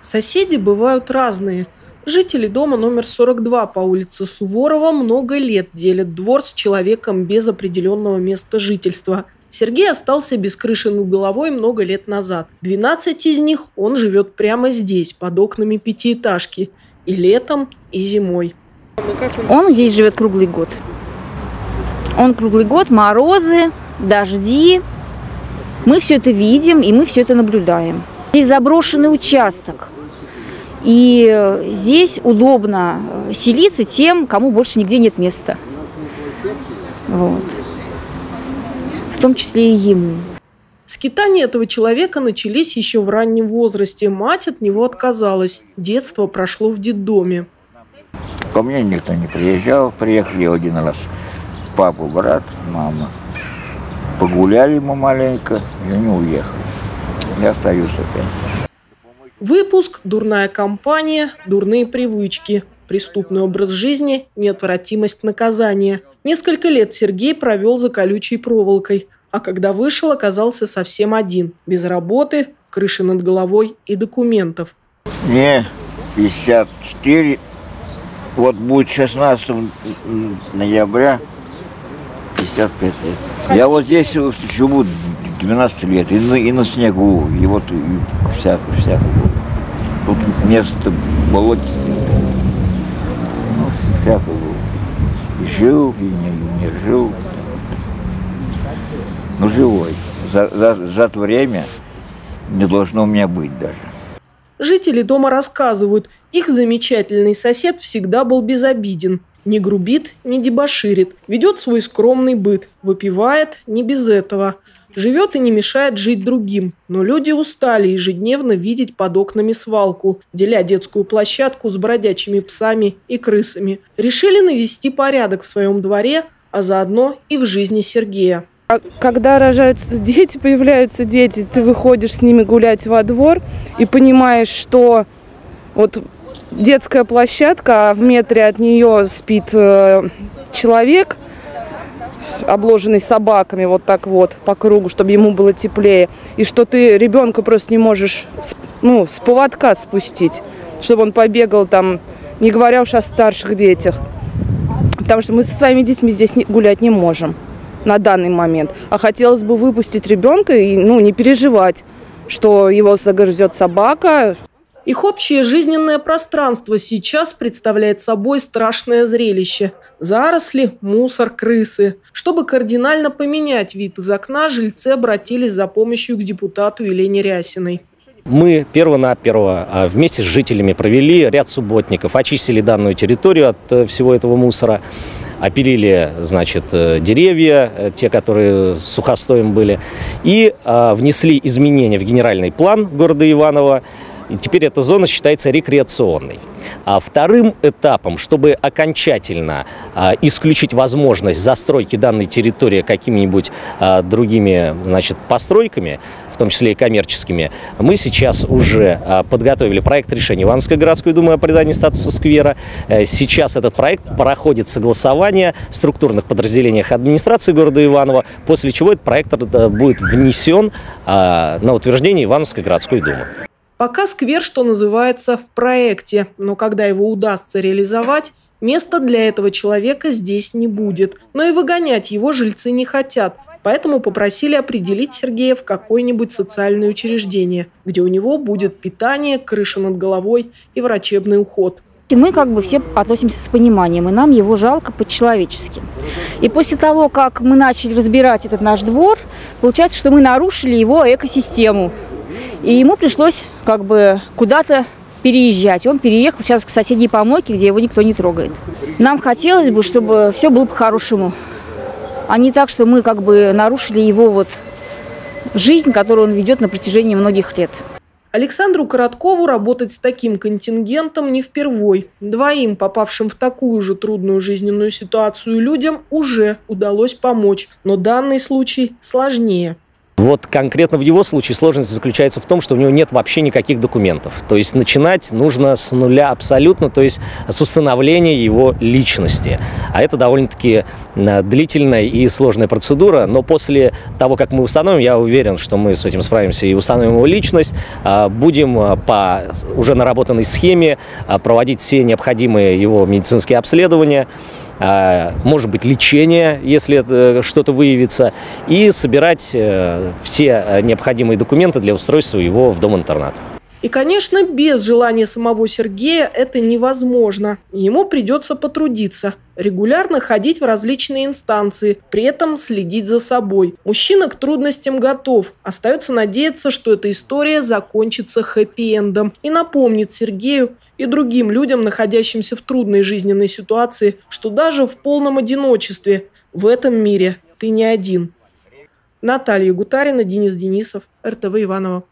Соседи бывают разные. Жители дома номер 42 по улице Суворова много лет делят двор с человеком без определенного места жительства. Сергей остался без крыши над головой много лет назад. 12 из них он живет прямо здесь, под окнами пятиэтажки. И летом, и зимой. Он здесь живет круглый год. Он круглый год, морозы, дожди. Мы все это видим, и мы все это наблюдаем. Здесь заброшенный участок. И здесь удобно селиться тем, кому больше нигде нет места. Вот. В том числе и ему. Скитания этого человека начались еще в раннем возрасте. Мать от него отказалась. Детство прошло в детдоме. Ко мне никто не приезжал. Приехали один раз папа, брат, мама. Погуляли мы маленько, и они уехали. Я остаюсь опять. Выпуск, дурная компания, дурные привычки, преступный образ жизни, неотвратимость наказания. Несколько лет Сергей провел за колючей проволокой, а когда вышел, оказался совсем один, без работы, крыши над головой и документов. Мне 54, вот будет 16 ноября 55 лет. Я вот здесь живу 12 лет, и на, и на снегу, и вот и всякую, всякую. Тут место болотистое. Ну, всякую. И жил, и не, и не жил. Ну, живой. За, за, за то время не должно у меня быть даже. Жители дома рассказывают, их замечательный сосед всегда был безобиден. Не грубит, не дебоширит, ведет свой скромный быт, выпивает не без этого. Живет и не мешает жить другим, но люди устали ежедневно видеть под окнами свалку, деля детскую площадку с бродячими псами и крысами. Решили навести порядок в своем дворе, а заодно и в жизни Сергея. А когда рожаются дети, появляются дети, ты выходишь с ними гулять во двор и понимаешь, что вот детская площадка, а в метре от нее спит э, человек, обложенный собаками вот так вот по кругу, чтобы ему было теплее. И что ты ребенка просто не можешь ну, с поводка спустить, чтобы он побегал там, не говоря уж о старших детях. Потому что мы со своими детьми здесь гулять не можем на данный момент. А хотелось бы выпустить ребенка и ну, не переживать, что его загрызет собака, их общее жизненное пространство сейчас представляет собой страшное зрелище. Заросли, мусор, крысы. Чтобы кардинально поменять вид из окна, жильцы обратились за помощью к депутату Елене Рясиной. Мы перво-наперво а, вместе с жителями провели ряд субботников, очистили данную территорию от э, всего этого мусора, опилили, значит, э, деревья, э, те, которые сухостоем были, и а, внесли изменения в генеральный план города Иваново, и теперь эта зона считается рекреационной. А вторым этапом, чтобы окончательно а, исключить возможность застройки данной территории какими-нибудь а, другими значит, постройками, в том числе и коммерческими, мы сейчас уже а, подготовили проект решения Ивановской городской думы о придании статуса сквера. Э, сейчас этот проект проходит согласование в структурных подразделениях администрации города Иваново, после чего этот проект э, будет внесен а, на утверждение Ивановской городской думы. Пока сквер, что называется, в проекте, но когда его удастся реализовать, места для этого человека здесь не будет. Но и выгонять его жильцы не хотят, поэтому попросили определить Сергея в какое-нибудь социальное учреждение, где у него будет питание, крыша над головой и врачебный уход. Мы как бы все относимся с пониманием, и нам его жалко по-человечески. И после того, как мы начали разбирать этот наш двор, получается, что мы нарушили его экосистему. И ему пришлось как бы куда-то переезжать. Он переехал сейчас к соседней помойке, где его никто не трогает. Нам хотелось бы, чтобы все было по-хорошему, а не так, что мы как бы нарушили его вот жизнь, которую он ведет на протяжении многих лет. Александру Короткову работать с таким контингентом не впервой. Двоим, попавшим в такую же трудную жизненную ситуацию людям, уже удалось помочь, но данный случай сложнее. Вот конкретно в его случае сложность заключается в том, что у него нет вообще никаких документов. То есть начинать нужно с нуля абсолютно, то есть с установления его личности. А это довольно-таки э, длительная и сложная процедура, но после того, как мы установим, я уверен, что мы с этим справимся и установим его личность, э, будем э, по уже наработанной схеме проводить все необходимые его медицинские обследования, может быть, лечение, если это что-то выявится, и собирать э, все необходимые документы для устройства его в дом-интернат. И, конечно, без желания самого Сергея это невозможно. Ему придется потрудиться, регулярно ходить в различные инстанции, при этом следить за собой. Мужчина к трудностям готов. Остается надеяться, что эта история закончится хэппи-эндом и напомнит Сергею, и другим людям, находящимся в трудной жизненной ситуации, что даже в полном одиночестве в этом мире ты не один. Наталья Гутарина, Денис Денисов, РТВ Иваново.